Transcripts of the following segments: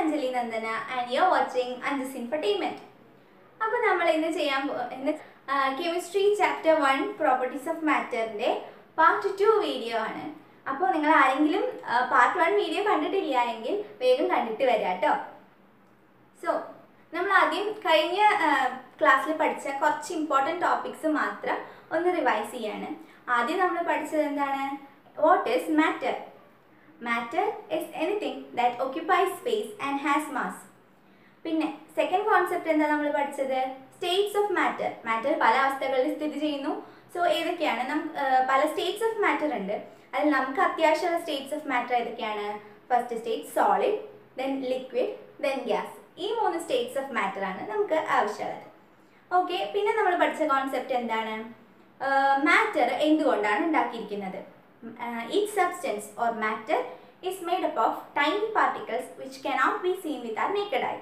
Anjali Nandana and you watching Anjus infotainment അപ്പോൾ നമ്മൾ ഇന്ന് ചെയ്യാൻ chemistry chapter one properties of മാറ്ററിന്റെ part two video ആണ്. അപ്പോൾ നിങ്ങൾ ആരെങ്കിലും പാർട്ട് വൺ വീഡിയോ കണ്ടിട്ടില്ല എങ്കിൽ വേഗം കണ്ടിട്ട് വരാം കേട്ടോ സോ നമ്മൾ ആദ്യം കഴിഞ്ഞ ക്ലാസ്സിൽ പഠിച്ച കുറച്ച് ഇമ്പോർട്ടന്റ് ടോപ്പിക്സ് മാത്രം ഒന്ന് റിവൈസ് ചെയ്യാണ്. ആദ്യം നമ്മൾ പഠിച്ചത് എന്താണ്? What is matter matter is anything that occupies space and has mass പിന്നെ സെക്കൻഡ് കോൺസെപ്റ്റ് എന്താ നമ്മൾ പഠിച്ചത്? സ്റ്റേറ്റ്സ് ഓഫ് മാറ്റർ മാറ്റർ പല അവസ്ഥകളിൽ സ്ഥിതി ചെയ്യുന്നു. സോ ഏതൊക്കെയാണ്? നം പല സ്റ്റേറ്റ്സ് ഓഫ് മാറ്റർ ഉണ്ട്. അതിൽ നമുക്ക് അത്യാവശ്യമുള്ള സ്റ്റേറ്റ്സ് ഓഫ് മാറ്റർ ഏതൊക്കെയാണ്? First state solid then liquid then gas ഈ മൂന്ന് സ്റ്റേറ്റ്സ് ഓഫ് മാറ്റർ ആണ് നമുക്ക് ആവശ്യമുള്ളത്. ഓക്കെ പിന്നെ നമ്മൾ പഠിച്ച കോൺസെപ്റ്റ് എന്താണ്? മാറ്റർ എന്തുകൊണ്ടാണ് ഉണ്ടാക്കിയിരിക്കുന്നത്? It substance or matter is made up of tiny particles cannot be seen with our naked eye.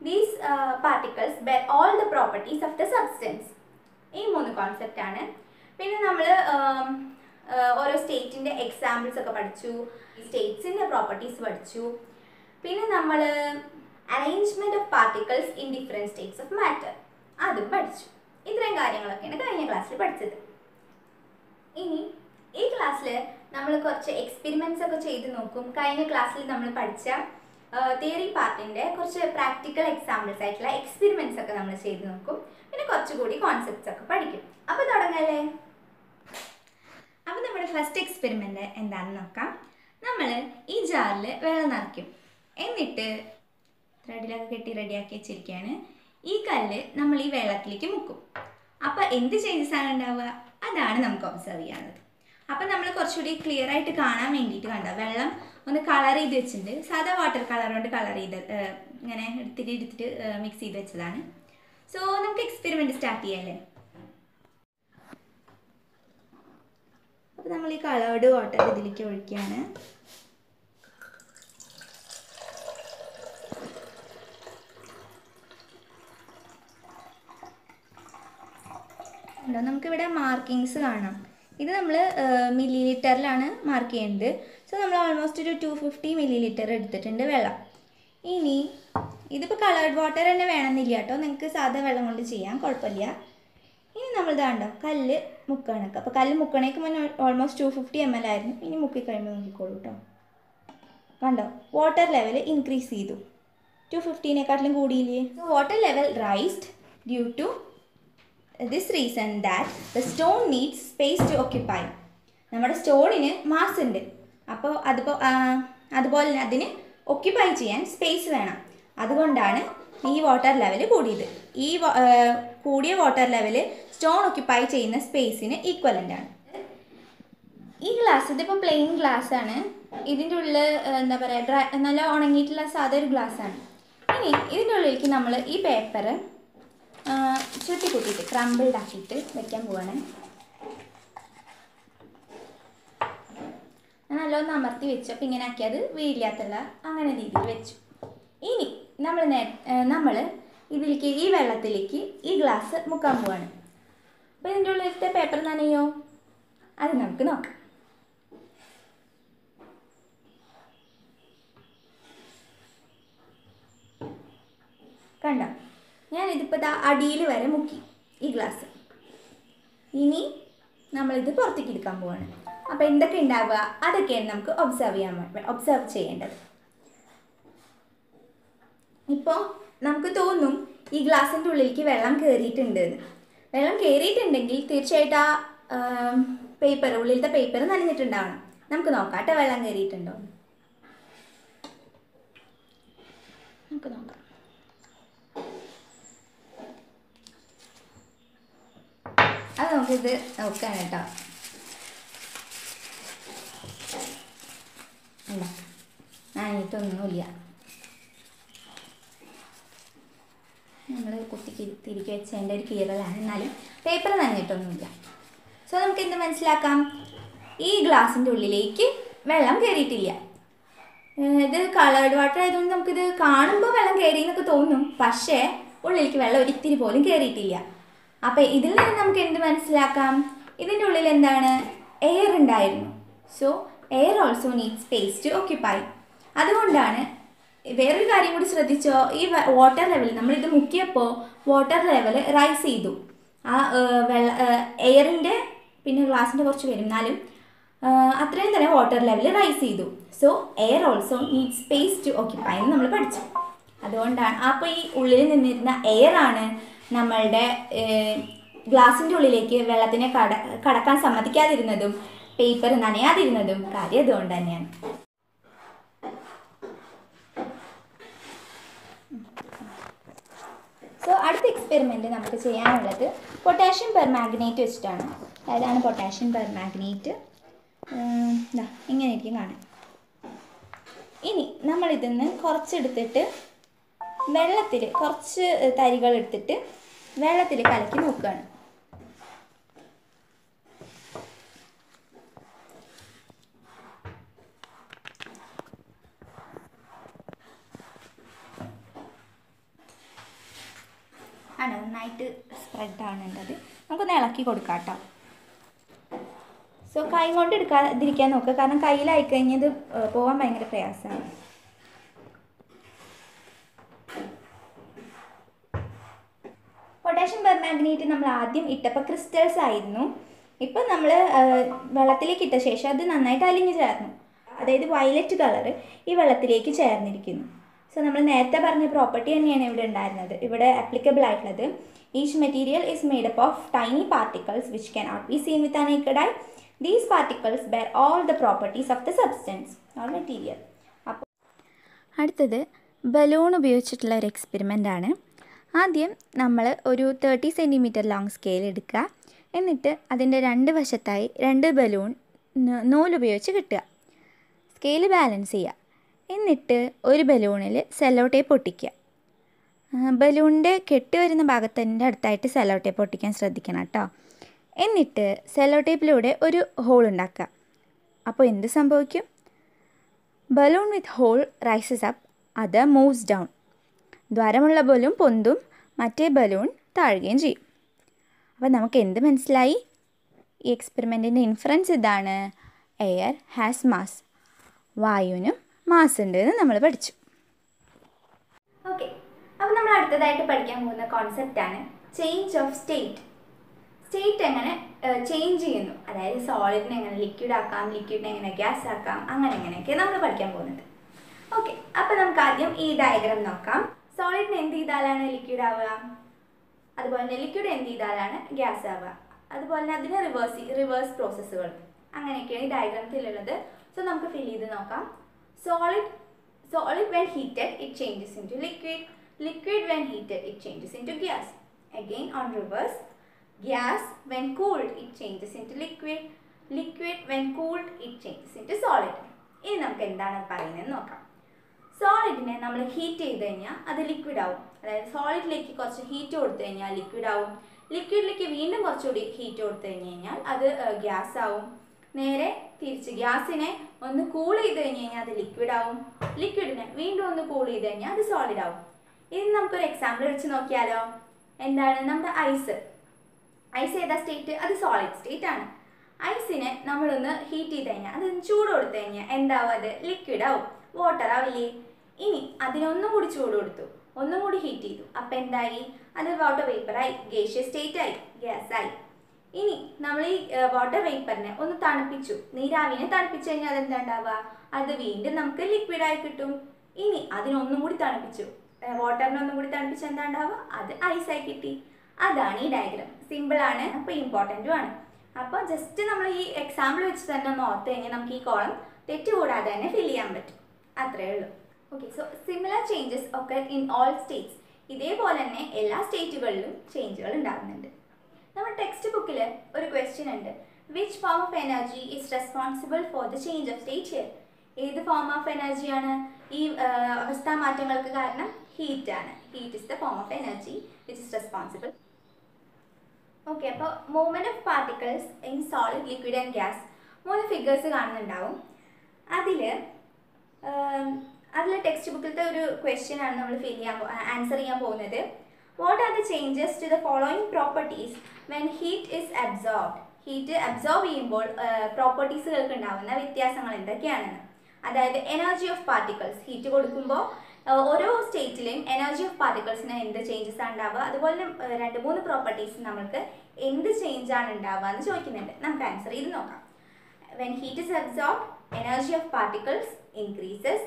These uh, particles bear all the properties of the substance. ഈ മൂന്ന് കോൺസെപ്റ്റ് ആണ്. പിന്നെ നമ്മൾ ഓരോ സ്റ്റേറ്റിന്റെ എക്സാമ്പിൾസ് ഒക്കെ പഠിച്ചു സ്റ്റേറ്റ്സിന്റെ പ്രോപ്പർട്ടീസ് പഠിച്ചു. പിന്നെ നമ്മൾ arrangement of particles in different states of matter അതും പഠിച്ചു. ഇത്രയും കാര്യങ്ങളൊക്കെയാണ് കഴിഞ്ഞ ക്ലാസ്സിൽ പഠിച്ചത്. ഇനി ഈ ക്ലാസ്സിൽ നമ്മൾ കുറച്ച് എക്സ്പെരിമെന്റ്സ് ഒക്കെ ചെയ്ത് നോക്കും. കഴിഞ്ഞ ക്ലാസ്സിൽ നമ്മൾ പഠിച്ച തിയറി പാർട്ടിന്റെ കുറച്ച് പ്രാക്ടിക്കൽ എക്സാമ്പിൾസ് ആയിട്ടുള്ള എക്സ്പെരിമെന്റ്സ് ഒക്കെ നമ്മൾ ചെയ്ത് നോക്കും. പിന്നെ കുറച്ചുകൂടി കോൺസെപ്റ്റ്സ് ഒക്കെ പഠിക്കും. അപ്പോൾ തുടങ്ങല്ലേ? അപ്പോൾ നമ്മുടെ ഫസ്റ്റ് എക്സ്പെരിമെന്റ് എന്താണെന്ന് നോക്കാം. നമ്മൾ ഈ ജാറിൽ വെള്ളം നിറയ്ക്കും. എന്നിട്ട് ത്രെഡിലൊക്കെ കെട്ടി റെഡിയാക്കി വെച്ചിരിക്കുകയാണ് ഈ കല്ല് നമ്മൾ ഈ വെള്ളത്തിലേക്ക് മുക്കും. അപ്പോൾ എന്ത് ചേഞ്ചസ് ആണ് ഉണ്ടാവുക? അതാണ് നമുക്ക് ഒബ്സർവ് ചെയ്യാനുള്ളത്. അപ്പം നമ്മൾ കുറച്ചുകൂടി ക്ലിയർ ആയിട്ട് കാണാൻ വേണ്ടിയിട്ട് കണ്ട? വെള്ളം ഒന്ന് കളർ ചെയ്ത് വെച്ചിട്ടുണ്ട്. സാധാ വാട്ടർ കളർ കൊണ്ട് കളർ ചെയ്ത് ഇങ്ങനെ എടുത്തിട്ട് എടുത്തിട്ട് മിക്സ് ചെയ്ത് വെച്ചതാണ്. സോ നമുക്ക് എക്സ്പെരിമെന്റ് സ്റ്റാർട്ട് ചെയ്യാമല്ലേ അപ്പോൾ നമ്മൾ ഈ കളേർഡ് വാട്ടർ ഇതിലേക്ക് ഒഴിക്കുകയാണ്. നമുക്കിവിടെ മാർക്കിങ്സ് കാണാം. ഇത് നമ്മൾ മില്ലി ലിറ്ററിലാണ് മാർക്ക് ചെയ്യേണ്ടത് സോ നമ്മൾ ഓൾമോസ്റ്റ് ഒരു ടു ഫിഫ്റ്റി മില്ലി ലിറ്റർ എടുത്തിട്ടുണ്ട് വെള്ളം. ഇനി ഇതിപ്പോൾ കളേർഡ് വാട്ടർ തന്നെ വേണമെന്നില്ല കേട്ടോ. നിങ്ങൾക്ക് സാധാ വെള്ളം കൊണ്ട് ചെയ്യാം. കുഴപ്പമില്ല. ഇനി നമ്മൾ ഇതാണ്ടോ കല്ല് മുക്കണക്ക്. അപ്പോൾ കല്ല് മുക്കണേക്ക് മുന്നേ almost two fifty M L ആയിരുന്നു. ഇനി മുക്കി കഴിയുമ്പോൾ നോക്കിക്കോളൂ കേട്ടോ. കണ്ടോ വാട്ടർ ലെവൽ ഇൻക്രീസ് ചെയ്തു. ടു ഫിഫ്റ്റീനെക്കാട്ടിലും കൂടിയില്ലേ? Water level raised due to this reason that the stone needs space to occupy നമ്മുടെ സ്റ്റോണിന് മാസ് ഉണ്ട്. അപ്പോൾ അതിപ്പോൾ അതുപോലെ തന്നെ അതിന് ഒക്യുപ്പൈ ചെയ്യാൻ സ്പേസ് വേണം. അതുകൊണ്ടാണ് ഈ വാട്ടർ ലെവൽ കൂടിയത്. ഈ കൂടിയ വാട്ടർ ലെവൽ സ്റ്റോൺ ഒക്യുപ്പൈ ചെയ്യുന്ന സ്പേസിന് ഈക്വലന്റ് ആണ്. ഈ ഗ്ലാസ് ഇതിപ്പോൾ പ്ലെയിൻ ഗ്ലാസ് ആണ്. ഇതിന്റെ ഉള്ളിൽ എന്താ പറയുക ഡ്രൈ നല്ല ഉണങ്ങിയിട്ടുള്ള സാധാ ഒരു ഗ്ലാസ് ആണ്. ഇനി ഇതിന്റെ ഉള്ളിലേക്ക് നമ്മൾ ഈ പേപ്പർ ചുറ്റി കൂട്ടിയിട്ട് ക്രമ്പിൾഡ് ആക്കിയിട്ട് വെക്കാൻ പോവാണ്. നല്ലോണം അമർത്തി വെച്ചു. അപ്പോൾ ഇങ്ങനെ ആക്കിയത് വീഴില്ലാത്തുള്ള അങ്ങനെ രീതിയിൽ വെച്ചു. ഇനി നമ്മൾ നേ നമ്മൾ ഇതിലേക്ക് ഈ വെള്ളത്തിലേക്ക് ഈ ഗ്ലാസ് മുക്കാൻ പോവാണ്. അപ്പോൾ ഇതിന്റെ ഉള്ളിലത്തെ പേപ്പർ നനയോ? അത് നമുക്ക് നോക്കാം. കണ്ടോ? ഞാൻ ഇതിപ്പോൾ ദാ അടിയിൽ വരെ മുക്കി ഈ ഗ്ലാസ്. ഇനി നമ്മളിത് പുറത്തേക്ക് എടുക്കാൻ പോവാണ്. അപ്പോൾ എന്തൊക്കെ ഉണ്ടാവുക? അതൊക്കെയാണ് നമുക്ക് ഒബ്സർവ് ചെയ്യാൻ ഒബ്സർവ് ചെയ്യേണ്ടത്. ഇപ്പോൾ നമുക്ക് തോന്നും ഈ ഗ്ലാസിന്റെ ഉള്ളിലേക്ക് വെള്ളം കയറിയിട്ടുണ്ട് വെള്ളം കയറിയിട്ടുണ്ടെങ്കിൽ തീർച്ചയായിട്ടും ആ പേപ്പർ ഉള്ളിലത്തെ പേപ്പർ നനഞ്ഞിട്ടുണ്ടാവണം. നമുക്ക് നോക്കാം. കേട്ടോ വെള്ളം കയറിയിട്ടുണ്ടോ നമുക്ക് നോക്കാം. നമുക്കിത് നോക്കാം കേട്ടോ. അല്ല നമ്മൾ കുത്തി കിരി- തിരികെ വെച്ചതിന്റെ ഒരു കീറലാണ്. എന്നാലും പേപ്പർ നനഞ്ഞിട്ടൊന്നുമില്ല. സോ നമുക്ക് എന്ത് മനസ്സിലാക്കാം? ഈ ഗ്ലാസിന്റെ ഉള്ളിലേക്ക് വെള്ളം കയറിയിട്ടില്ല ഇത് കളേർഡ് വാട്ടർ ആയതുകൊണ്ട് നമുക്കിത് കാണുമ്പോൾ വെള്ളം കയറി എന്നൊക്കെ തോന്നും. പക്ഷേ ഉള്ളിലേക്ക് വെള്ളം ഒരിത്തിരി പോലും കയറിയിട്ടില്ല അപ്പോൾ ഇതിൽ നിന്ന് നമുക്ക് എന്ത് മനസ്സിലാക്കാം? ഇതിന്റെ ഉള്ളിൽ എന്താണ്? എയർ ഉണ്ടായിരുന്നു. So air also need space to occupy അതുകൊണ്ടാണ് വേറൊരു കാര്യം കൂടി ശ്രദ്ധിച്ചോ? ഈ വാട്ടർ ലെവൽ നമ്മൾ നമ്മളിത് മുക്കിയപ്പോൾ വാട്ടർ ലെവൽ റൈസ് ചെയ്തു. ആ വെള്ള എയറിന്റെ പിന്നെ ഗ്ലാസിന്റെ കുറച്ച് വരും എന്നാലും അത്രയും തന്നെ വാട്ടർ ലെവൽ റൈസ് ചെയ്തു. So air also need space to occupy എന്ന് നമ്മൾ പഠിച്ചു. അതുകൊണ്ടാണ്. അപ്പോൾ ഈ ഉള്ളിൽ നിന്നിരുന്ന എയർ ആണ് നമ്മളുടെ ഗ്ലാസിന്റെ ഉള്ളിലേക്ക് വെള്ളത്തിനെ കട കടക്കാൻ സമ്മതിക്കാതിരുന്നതും പേപ്പർ നനയാതിരുന്നതും കാര്യം അതുകൊണ്ട് തന്നെയാണ്. സോ അടുത്ത എക്സ്പെരിമെന്റ് നമുക്ക് ചെയ്യാനുള്ളത് പൊട്ടാഷ്യം പെർമാഗ്നേറ്റ് വെച്ചിട്ടാണ്. അതാണ് പൊട്ടാഷ്യം പെർമാഗ്നേറ്റ് മാഗ്നേറ്റ് ഇങ്ങനെ ഇരിക്കും കാണാൻ. ഇനി നമ്മൾ ഇതിന്ന് കുറച്ചെടുത്തിട്ട് വെള്ളത്തിൽ കുറച്ച് തരികൾ എടുത്തിട്ട് വെള്ളത്തിൽ കലക്കി നോക്കുകയാണ് ആണ് നന്നായിട്ട് സ്പ്രെഡ് ആവേണ്ടത് നമുക്കൊന്ന് ഇളക്കി കൊടുക്കാം കേട്ടോ സോ കൈ കൊണ്ട് എടുക്കാതിരിക്കാൻ നോക്കുക കാരണം കയ്യിലായി കഴിഞ്ഞത് പോകാൻ ഭയങ്കര പ്രയാസമാണ് പൊട്ടാഷ്യം പെർമാഗ്നേറ്റ് നമ്മൾ ആദ്യം ഇട്ടപ്പോൾ ക്രിസ്റ്റൽസ് ആയിരുന്നു. ഇപ്പം നമ്മൾ വെള്ളത്തിലേക്ക് ഇട്ട ശേഷം അത് നന്നായിട്ട് അലിഞ്ഞു ചേർന്നു. അതായത് വയലറ്റ് കളർ ഈ വെള്ളത്തിലേക്ക് ചേർന്നിരിക്കുന്നു. സോ നമ്മൾ നേരത്തെ പറഞ്ഞ പ്രോപ്പർട്ടി തന്നെയാണ് ഇവിടെ ഉണ്ടായിരുന്നത്. ഇവിടെ അപ്ലിക്കബിൾ ആയിട്ടുള്ളത്. Each material is made up of tiny particles which can not be seen with a naked eye these particles bear all the properties of the substance or material അപ്പോൾ അടുത്തത് ബലൂൺ ഉപയോഗിച്ചിട്ടുള്ള ഒരു experiment ആണ്. ആദ്യം നമ്മൾ ഒരു thirty centimetre long scale എടുക്കുക. എന്നിട്ട് അതിന്റെ രണ്ട് വശത്തായി രണ്ട് ബലൂൺ നൂലുപയോഗിച്ച് കെട്ടുക. സ്കെയിൽ ബാലൻസ് ചെയ്യുക. എന്നിട്ട് ഒരു ബലൂണിൽ സെല്ലോ ടേപ്പ് ഒട്ടിക്കുക ബലൂണിന്റെ കെട്ടി വരുന്ന ഭാഗത്തിന്റെ അടുത്തായിട്ട് സെല്ലോ ടേപ്പ് ഒട്ടിക്കാൻ ശ്രദ്ധിക്കണം കേട്ടോ. എന്നിട്ട് സെല്ലോ ടേപ്പിലൂടെ ഒരു ഹോൾ ഉണ്ടാക്കുക. അപ്പോൾ എന്ത് സംഭവിക്കും? Balloon with hole rises up അത് മൂവ്സ് ഡൗൺ ദ്വാരമുള്ള ബലൂൺ പൊന്തും മറ്റേ ബലൂൺ താഴുകയും ചെയ്യും. അപ്പോൾ നമുക്ക് എന്ത് മനസ്സിലായി? ഈ എക്സ്പെരിമെന്റിന്റെ ഇൻഫറൻസ് ഇതാണ്. എയർ ഹാസ് മാസ് വായുവിനും മാസ് ഉണ്ട് എന്ന് നമ്മൾ പഠിച്ചു. ഓക്കെ അപ്പോൾ നമ്മൾ അടുത്തതായിട്ട് പഠിക്കാൻ പോകുന്ന കോൺസെപ്റ്റാണ് ചേഞ്ച് ഓഫ് സ്റ്റേറ്റ് സ്റ്റേറ്റ് എങ്ങനെ ചേഞ്ച് ചെയ്യുന്നു. അതായത് സോളിഡിനെ എങ്ങനെ ലിക്വിഡ് ആക്കാം ലിക്വിഡിനെ എങ്ങനെ ഗ്യാസ് ആക്കാം അങ്ങനെ എങ്ങനെയൊക്കെ നമ്മൾ പഠിക്കാൻ പോകുന്നത്. ഓക്കെ അപ്പോൾ നമുക്ക് ആദ്യം ഈ ഡയഗ്രാം നോക്കാം. സോളിഡിനെ എന്ത് ചെയ്താലാണ് ലിക്വിഡ് ആവുക? അതുപോലെ തന്നെ ലിക്വിഡ് എന്ത് ചെയ്താലാണ് ഗ്യാസ് ആവുക? അതുപോലെ തന്നെ അതിന് റിവേഴ്സ് റിവേഴ്സ് പ്രോസസ്സുകൾ അങ്ങനെയൊക്കെയാണ് ഈ ഡയഗ്രാമത്തിലുള്ളത് സോ നമുക്ക് ഫിൽ ചെയ്ത് നോക്കാം. Solid solid when heated it changes into liquid it changes into gas again on reverse gas when cooled it changes into liquid liquid when cooled it changes into solid ഇനി നമുക്ക് എന്താണ് പറയുന്നത് നോക്കാം. സോളിഡിനെ നമ്മൾ heat ചെയ്ത് കഴിഞ്ഞാൽ അത് ലിക്വിഡ് ആവും. അതായത് സോളിഡിലേക്ക് കുറച്ച് ഹീറ്റ് കൊടുത്തു കഴിഞ്ഞാൽ ലിക്വിഡ് ആവും. ലിക്വിഡിലേക്ക് വീണ്ടും കുറച്ചുകൂടി ഹീറ്റ് കൊടുത്തു കഴിഞ്ഞ് കഴിഞ്ഞാൽ അത് ഗ്യാസ് ആവും. നേരെ തിരിച്ച് ഗ്യാസിനെ ഒന്ന് കൂൾ ചെയ്ത് കഴിഞ്ഞ് കഴിഞ്ഞാൽ അത് ലിക്വിഡ് ആവും. ലിക്വിഡിനെ വീണ്ടും ഒന്ന് കൂൾ ചെയ്ത് കഴിഞ്ഞാൽ അത് സോളിഡ് ആവും. ഇനി നമുക്കൊരു എക്സാമ്പിൾ വെച്ച് നോക്കിയാലോ. എന്താണ്? നമ്മുടെ ഐസ് ഐസ് ഏതാ സ്റ്റേറ്റ് അത് സോളിഡ് സ്റ്റേറ്റ് ആണ്. ഐസിനെ നമ്മളൊന്ന് ഹീറ്റ് ചെയ്ത് കഴിഞ്ഞാൽ അത് ചൂട് കൊടുത്തു കഴിഞ്ഞാൽ എന്താവും? അത് ലിക്വിഡ് ആവും. വാട്ടർ ആവില്ലേ? ഇനി അതിനൊന്നും കൂടി ചൂട് കൊടുത്തു. ഒന്നും കൂടി ഹീറ്റ് ചെയ്തു. അപ്പം എന്തായി? അത് വാട്ടർ വേപ്പറായി ഗേഷ്യസ് സ്റ്റേറ്റ് ആയി. ഗ്യാസായി ഇനി നമ്മൾ ഈ വാട്ടർ വേപ്പറിനെ ഒന്ന് തണുപ്പിച്ചു. നീരാവിനെ തണുപ്പിച്ചു കഴിഞ്ഞാൽ അതെന്താ ഉണ്ടാവുക? അത് വീണ്ടും നമുക്ക് ലിക്വിഡ് ആയി കിട്ടും. ഇനി അതിനൊന്നും കൂടി തണുപ്പിച്ചു. വാട്ടറിനെ ഒന്നും കൂടി തണുപ്പിച്ച് എന്താ ഉണ്ടാവുക? അത് ഐസായി കിട്ടി. അതാണ് ഈ ഡയഗ്രാം സിമ്പിൾ ആണ് അപ്പോൾ ഇമ്പോർട്ടന്റും ആണ്. അപ്പോൾ ജസ്റ്റ് നമ്മൾ ഈ എക്സാമ്പിൾ വെച്ച് തന്നെ ഒന്ന് ഓർത്ത് കഴിഞ്ഞാൽ നമുക്ക് ഈ കോളം തെറ്റുകൂടാതെ തന്നെ ഫിൽ ചെയ്യാൻ പറ്റും. അത്രയേ ഉള്ളൂ. ഓക്കെ സോ സിമിലർ ചേഞ്ചസ് ഒക്കെ ഇൻ ഓൾ സ്റ്റേറ്റ്സ് ഇതേപോലെ തന്നെ എല്ലാ സ്റ്റേറ്റുകളിലും ചേഞ്ചുകൾ ഉണ്ടാകുന്നുണ്ട്. നമ്മുടെ ടെക്സ്റ്റ് ബുക്കിൽ ഒരു ക്വസ്റ്റ്യൻ ഉണ്ട്. Which form of energy is responsible for the change of state here ഏത് ഫോം ഓഫ് എനർജിയാണ് ഈ അവസ്ഥാ മാറ്റങ്ങൾക്ക് കാരണം ഹീറ്റ് ആണ്. Heat is the form of energy which is responsible okay അപ്പോൾ movement of particles in solid liquid and gas മൂന്ന് figures കാണുന്നുണ്ടാവും. അതിൽ അതിൽ ടെക്സ്റ്റ് ബുക്കിലത്തെ ഒരു ക്വസ്റ്റ്യൻ ആണ് നമ്മൾ ഫിൽ ചെയ്യാൻ ആൻസർ ചെയ്യാൻ പോകുന്നത്. What are the changes to the following properties when heat is absorbed heat absorb ചെയ്യുമ്പോൾ പ്രോപ്പർട്ടീസുകൾക്ക് ഉണ്ടാകുന്ന വ്യത്യാസങ്ങൾ എന്തൊക്കെയാണെന്ന് അതായത് എനർജി ഓഫ് പാർട്ടിക്കിൾസ് ഹീറ്റ് കൊടുക്കുമ്പോൾ ഓരോ സ്റ്റേറ്റിലെയും എനർജി ഓഫ് പാർട്ടിക്കിൾസിന് എന്ത് ചേഞ്ചസ് ആണ് ഉണ്ടാവുക? അതുപോലെ രണ്ട് മൂന്ന് പ്രോപ്പർട്ടീസ് നമ്മൾക്ക് എന്ത് ചേഞ്ച് ആണ് ഉണ്ടാവുക എന്ന് ചോദിക്കുന്നുണ്ട്. നമുക്ക് ആൻസർ ചെയ്ത് നോക്കാം. When heat is absorb energy of particles increases.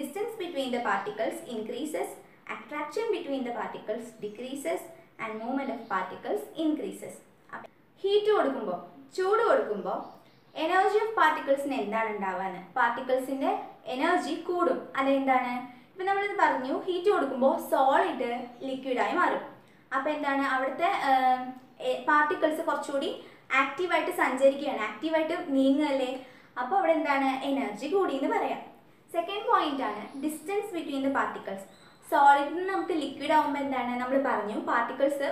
Distance between the particles increases attraction between the particles decreases and movement of particles increases. Heat കൊടുക്കുമ്പോൾ ചൂട് കൊടുക്കുമ്പോൾ എനർജി ഓഫ് പാർട്ടിക്കിൾസിന് എന്താണ് ഉണ്ടാവാന്ന്? പാർട്ടിക്കിൾസിന്റെ എനർജി കൂടും. അതെന്താണ് ഇപ്പം നമ്മളിത് പറഞ്ഞു ഹീറ്റ് കൊടുക്കുമ്പോൾ സോളിഡ് ലിക്വിഡായി മാറും. അപ്പോൾ എന്താണ്? അവിടുത്തെ പാർട്ടിക്കിൾസ് കുറച്ചുകൂടി ആക്റ്റീവായിട്ട് സഞ്ചരിക്കുകയാണ്. ആക്റ്റീവായിട്ട് നീങ്ങുകയല്ലേ? അപ്പോൾ അവിടെ എന്താണ്? എനർജി കൂടി എന്ന് പറയാം. സെക്കൻഡ് പോയിന്റ് ആണ് ഡിസ്റ്റൻസ് ബിറ്റ്വീൻ ദ പാർട്ടിക്കിൾസ് സോളിഡിൽ നിന്ന് നമുക്ക് ലിക്വിഡ് ആകുമ്പോൾ എന്താണ് നമ്മൾ പറഞ്ഞു? പാർട്ടിക്കിൾസ്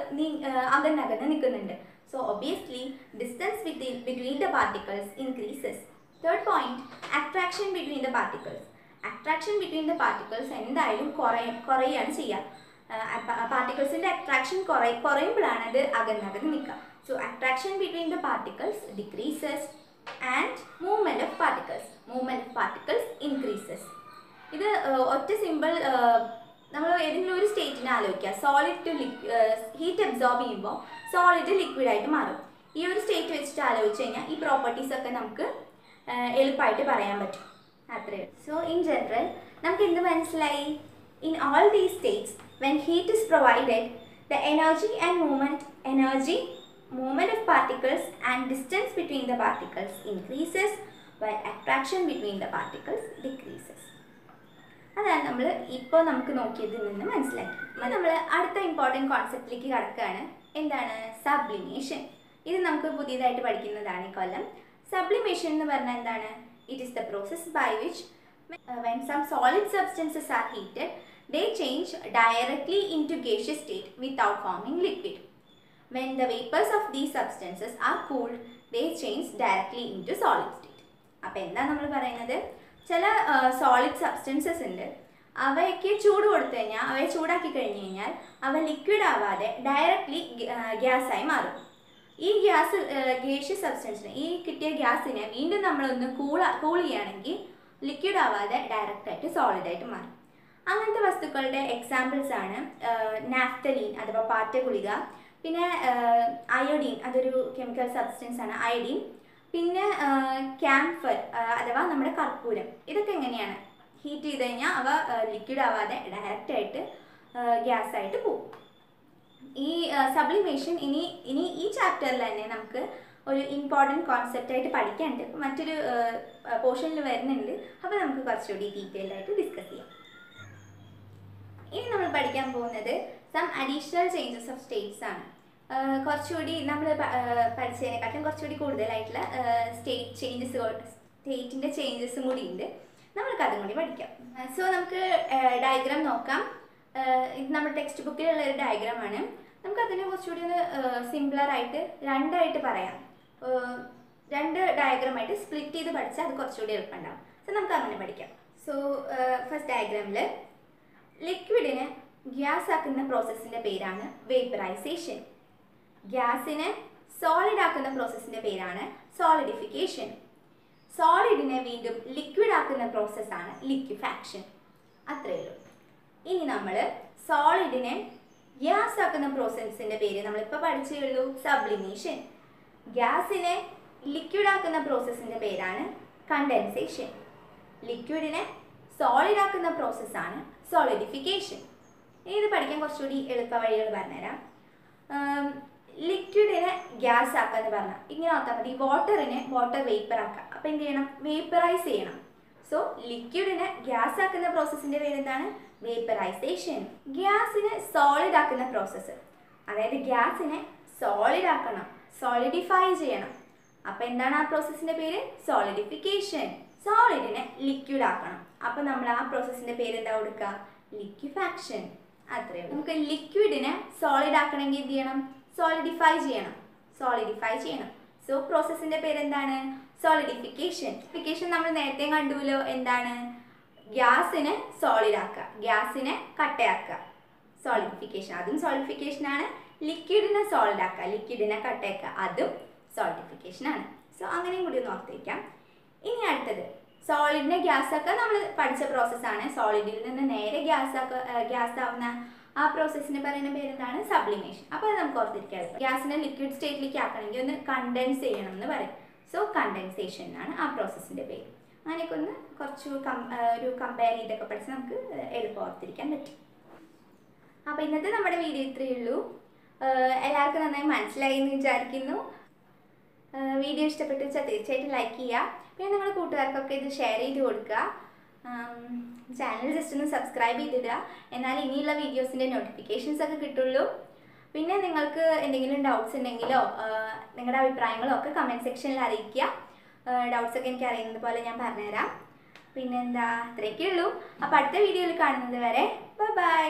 അകന്നകന്ന് നിൽക്കുന്നുണ്ട്. So obviously distance between between the particles increases third point attraction between the particles attraction between the particles എന്തായാലും കുറയും കുറയുകയാണ് ചെയ്യുക പാർട്ടിക്കിൾസിന്റെ അട്രാക്ഷൻ കുറയ കുറയുമ്പോഴാണ് അത് അകന്നകന്ന് നിൽക്കുക. So attraction between the particles decreases and movement of particles movement of particles increases ഇത് ഒറ്റ simple നമ്മൾ ഏതെങ്കിലും ഒരു സ്റ്റേറ്റിനെ ആലോചിക്കുക. സോളിഡ് ടു ഹീറ്റ് അബ്സോർബ് ചെയ്യുമ്പോൾ സോളിഡ് ലിക്വിഡായിട്ട് മാറും. ഈ ഒരു സ്റ്റേറ്റ് വെച്ചിട്ട് ആലോചിച്ച് കഴിഞ്ഞാൽ ഈ പ്രോപ്പർട്ടീസ് ഒക്കെ നമുക്ക് എളുപ്പമായിട്ട് പറയാൻ പറ്റും. അത്രയേ സോ ഇൻ ജനറൽ നമുക്ക് എന്ത് മനസ്സിലായി? In all these states when heat is provided the energy and movement energy movement of particles and distance between the particles increases while attraction between the particles decreases. അതാണ് നമ്മൾ ഇപ്പോൾ നമുക്ക് നോക്കിയതിൽ നിന്ന് മനസ്സിലാക്കി അപ്പോൾ നമ്മൾ അടുത്ത ഇമ്പോർട്ടന്റ് കോൺസെപ്റ്റിലേക്ക് കടക്കുകയാണ്. എന്താണ്? സബ്ലിമേഷൻ ഇത് നമുക്ക് പുതിയതായിട്ട് പഠിക്കുന്നതാണ് ഈ കൊല്ലം. സബ്ലിമേഷൻ എന്ന് പറഞ്ഞാൽ എന്താണ്? It is the process by which when some solid substances are heated they change directly into gaseous state without forming liquid when the vapors of these substances are cooled they change directly into solid state. അപ്പോൾ എന്താ നമ്മൾ പറയുന്നത്? ചില solid substances ഉണ്ട്. അവയ്ക്ക് ചൂട് കൊടുത്തു കഴിഞ്ഞാൽ അവയെ ചൂടാക്കി കഴിഞ്ഞു കഴിഞ്ഞാൽ അവ ലിക്വിഡ് ആവാതെ ഡയറക്റ്റ്ലി ഗ്യാസായി മാറും. ഈ ഗ്യാസ് ഗേഷ്യസ് സബ്സ്റ്റൻസിന് ഈ കിട്ടിയ ഗ്യാസിനെ വീണ്ടും നമ്മളൊന്ന് കൂള കൂൾ ചെയ്യുകയാണെങ്കിൽ ലിക്വിഡ് ആവാതെ ഡയറക്റ്റായിട്ട് സോളിഡായിട്ട് മാറും. അങ്ങനത്തെ വസ്തുക്കളുടെ എക്സാമ്പിൾസ് ആണ് നാഫ്തലീൻ അഥവാ പാറ്റ ഗുളിക പിന്നെ അയോഡീൻ അതൊരു കെമിക്കൽ സബ്സ്റ്റൻസ് ആണ്. അയോഡീൻ പിന്നെ ക്യാംഫർ അഥവാ നമ്മുടെ കർപ്പൂരം. ഇതൊക്കെ എങ്ങനെയാണ്? ഹീറ്റ് ചെയ്ത് കഴിഞ്ഞാൽ അവ ലിക്വിഡ് ആവാതെ ഡയറക്റ്റ് ആയിട്ട് ഗ്യാസ് ആയിട്ട് പോകും. ഈ സബ്ലിമേഷൻ ഇനി ഇനി ഈ ചാപ്റ്ററിൽ തന്നെ നമുക്ക് ഒരു ഇമ്പോർട്ടന്റ് കോൺസെപ്റ്റ് ആയിട്ട് പഠിക്കാനുണ്ട്. മറ്റൊരു പോർഷനിൽ വരുന്നുണ്ട്. അപ്പോൾ നമുക്ക് കുറച്ചുകൂടി ഡീറ്റെയിൽ ആയിട്ട് ഡിസ്കസ് ചെയ്യാം. ഇനി നമ്മൾ പഠിക്കാൻ പോകുന്നത് some additional changes of states ആണ്. കുറച്ചുകൂടി നമ്മൾ പഠിച്ചതിനെക്കാട്ടും കുറച്ചുകൂടി കൂടുതലായിട്ടുള്ള സ്റ്റേറ്റ് ചേഞ്ചസ് സ്റ്റേറ്റിന്റെ ചേഞ്ചസും കൂടി ഉണ്ട്. നമ്മൾക്ക് അതും കൂടി പഠിക്കാം. സോ നമുക്ക് ഡയഗ്രാം നോക്കാം. ഇത് നമ്മുടെ ടെക്സ്റ്റ് ബുക്കിലുള്ള ഒരു ഡയഗ്രാമാണ് നമുക്ക് അതിനെ കുറച്ചുകൂടി ഒന്ന് സിംപ്ലറായിട്ട് രണ്ടായിട്ട് പറയാം. രണ്ട് ഡയഗ്രാമായിട്ട് സ്പ്ലിറ്റ് ചെയ്ത് പഠിച്ചാൽ അത് കുറച്ചുകൂടി എളുപ്പമുണ്ടാവും. സോ നമുക്ക് അങ്ങനെ പഠിക്കാം. സോ ഫസ്റ്റ് ഡയഗ്രാമിൽ ലിക്വിഡിനെ ഗ്യാസ് ആക്കുന്ന പ്രോസസ്സിന്റെ പേരാണ് വേപ്പറൈസേഷൻ ഗ്യാസിനെ സോളിഡ് ആക്കുന്ന പ്രോസസ്സിന്റെ പേരാണ് സോളിഡിഫിക്കേഷൻ സോളിഡിനെ വീണ്ടും ലിക്വിഡ് ആക്കുന്ന പ്രോസസ്സാണ് ലിക്വിഫാക്ഷൻ അത്രയേ ഉള്ളൂ. ഇനി നമ്മൾ സോളിഡിനെ ഗ്യാസ് ആക്കുന്ന പ്രോസസ്സിന്റെ പേര് നമ്മളിപ്പോൾ പഠിച്ചേ ഉള്ളൂ സബ്ലിമേഷൻ ഗ്യാസിനെ ലിക്വിഡ് ആക്കുന്ന പ്രോസസ്സിന്റെ പേരാണ് കണ്ടൻസേഷൻ ലിക്വിഡിനെ സോളിഡ് ആക്കുന്ന പ്രോസസ്സാണ് സോളിഡിഫിക്കേഷൻ ഇത് പഠിക്കാൻ കുറച്ചുകൂടി എളുപ്പ വഴികൾ പറഞ്ഞുതരാം. ലിക്വിഡിനെ ഗ്യാസ് ആക്കുക എന്ന് പറഞ്ഞാൽ ഇങ്ങനെ ഓർത്താൽ മതി വാട്ടറിനെ വാട്ടർ വേപ്പർ ആക്കുക. അപ്പോൾ എന്ത് ചെയ്യണം? വേപ്പറൈസ് ചെയ്യണം. സോ ലിക്വിഡിനെ ഗ്യാസ് ആക്കുന്ന പ്രോസസ്സിന്റെ പേരെന്താണ് വേപ്പറൈസേഷൻ ഗ്യാസിനെ സോളിഡ് ആക്കുന്ന പ്രോസസ്സ് അതായത് ഗ്യാസിനെ സോളിഡ് ആക്കണം. സോളിഡിഫൈ ചെയ്യണം. അപ്പോൾ എന്താണ് ആ പ്രോസസ്സിന്റെ പേര്? സോളിഡിഫിക്കേഷൻ സോളിഡിനെ ലിക്വിഡ് ആക്കണം. അപ്പോൾ നമ്മൾ ആ പ്രോസസ്സിന്റെ പേര് എന്താ കൊടുക്കുക ലിക്വിഫാക്ഷൻ അത്രയും നമുക്ക് ലിക്വിഡിനെ സോളിഡ് ആക്കണമെങ്കിൽ എന്ത് ചെയ്യണം? സോളിഡിഫൈ ചെയ്യണം. സോളിഡിഫൈ ചെയ്യണം. സോ പ്രോസസ്സിന്റെ പേരെന്താണ്? സോളിഡിഫിക്കേഷൻ ഫിക്കേഷൻ നമ്മൾ നേരത്തെ കണ്ടുവല്ലോ എന്താണ്? ഗ്യാസിനെ സോളിഡ് ആക്കുക. ഗ്യാസിനെ കട്ടയാക്കുക. സോളിഡിഫിക്കേഷൻ അതും സോളിഡിഫിക്കേഷൻ ആണ്. ലിക്വിഡിനെ സോളിഡ് ആക്കുക. ലിക്വിഡിനെ കട്ടയാക്കുക. അതും സോളിഡിഫിക്കേഷൻ ആണ്. സോ അങ്ങനെയും കൂടി ഒന്ന് ഓർത്തിരിക്കാം. ഇനി അടുത്തത്. സോളിഡിനെ ഗ്യാസ് ആക്കുക. നമ്മൾ പഠിച്ച പ്രോസസ്സാണ് സോളിഡിൽ നിന്ന് നേരെ ഗ്യാസ് ആക്കുക ഗ്യാസ് ആവുന്ന ആ പ്രോസസ്സിന് പറയുന്ന പേരെന്താണ്? സബ്ലിമേഷൻ അപ്പോൾ അത് നമുക്ക് ഓർത്തിരിക്കാം ഗ്യാസിനെ ലിക്വിഡ് സ്റ്റേറ്റിലേക്ക് ആക്കണമെങ്കിൽ ഒന്ന് കണ്ടൻസ് ചെയ്യണം എന്ന് പറയും. സോ കണ്ടൻസേഷൻ എന്നാണ് ആ പ്രോസസ്സിന്റെ പേര്. അങ്ങനെയൊക്കെ ഒന്ന് കുറച്ച് ഒരു കമ്പയർ ചെയ്തൊക്കെ പഠിച്ച് നമുക്ക് എളുപ്പം ഓർത്തിരിക്കാൻ പറ്റും. അപ്പോൾ ഇന്നത്തെ നമ്മുടെ വീഡിയോ ഇത്രയേ ഉള്ളൂ. എല്ലാവർക്കും നന്നായി മനസ്സിലായി എന്ന് വിചാരിക്കുന്നു. വീഡിയോ ഇഷ്ടപ്പെട്ടു വെച്ചാൽ തീർച്ചയായിട്ടും ലൈക്ക് ചെയ്യുക. പിന്നെ നിങ്ങളുടെ കൂട്ടുകാർക്കൊക്കെ ഇത് ഷെയർ ചെയ്ത് കൊടുക്കുക. ചാനൽ ജസ്റ്റ് ഒന്ന് സബ്സ്ക്രൈബ് ചെയ്തിടുക. എന്നാൽ ഇനിയുള്ള വീഡിയോസിന്റെ നോട്ടിഫിക്കേഷൻസ് ഒക്കെ കിട്ടുള്ളൂ. പിന്നെ നിങ്ങൾക്ക് എന്തെങ്കിലും ഡൗട്ട്സ് ഉണ്ടെങ്കിലോ നിങ്ങളുടെ അഭിപ്രായങ്ങളോ ഒക്കെ കമന്റ് സെക്ഷനിൽ അറിയിക്കുക. ഡൗട്ട്സ് ഒക്കെ എനിക്ക് അറിയുന്നത് പോലെ ഞാൻ പറഞ്ഞുതരാം. പിന്നെന്താ അത്രയൊക്കെ ഉള്ളൂ. അപ്പോൾ അടുത്ത വീഡിയോയിൽ കാണുന്നത് വരെ ബൈ